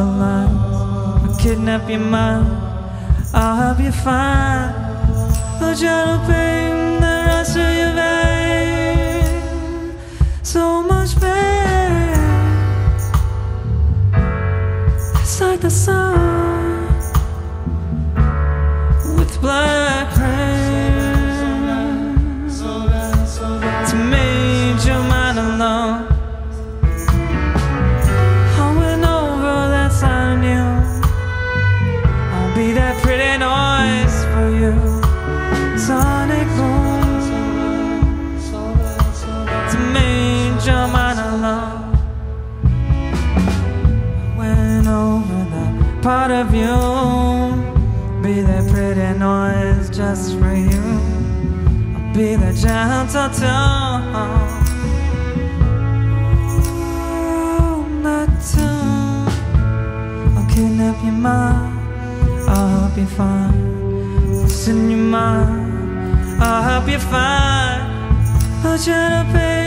beautiful lines. I'll kidnap your mind, I'll help you find a gentle pain that runs through your veins. So much pain. It's like the sun with black part of you. Be that pretty noise just for you. I'll be that gentle tone. I'll kidnap your mind. I'll you find what's in your mind. I'll help you find a gentle pain.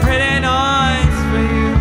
pretty nights for you.